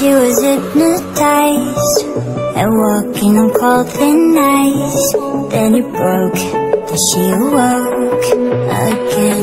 She was hypnotized and walking on cold ice. Then it broke, and she awoke again.